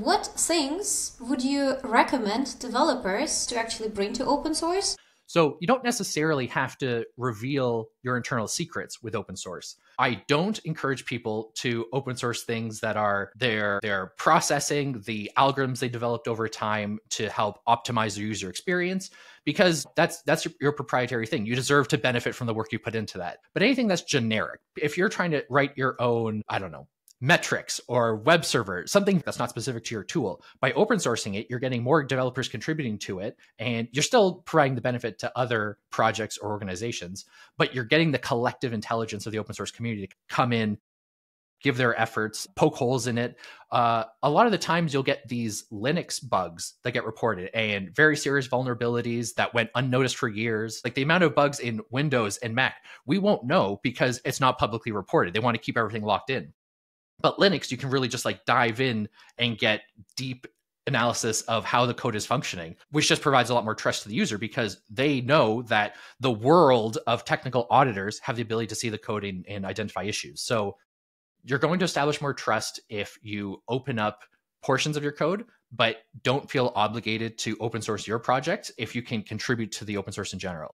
what things would you recommend developers to actually bring to open source? So you don't necessarily have to reveal your internal secrets with open source. I don't encourage people to open source things that are they're they're processing the algorithms they developed over time to help optimize their user experience because that's that's your, your, proprietary thing. You deserve to benefit from the work you put into that. But anything that's generic, if you're trying to write your own, I don't know, metrics or web server, something that's not specific to your tool. By open sourcing it, you're getting more developers contributing to it, and you're still providing the benefit to other projects or organizations, but you're getting the collective intelligence of the open source community to come in, give their efforts, poke holes in it. Uh, a lot of the times you'll get these Linux bugs that get reported and very serious vulnerabilities that went unnoticed for years. Like the amount of bugs in Windows and Mac, we won't know because it's not publicly reported. They want to keep everything locked in. But Linux, you can really just like dive in and get deep analysis of how the code is functioning, which just provides a lot more trust to the user because they know that the world of technical auditors have the ability to see the code and, and identify issues. So you're going to establish more trust if you open up portions of your code, but don't feel obligated to open source your project if you can contribute to the open source in general.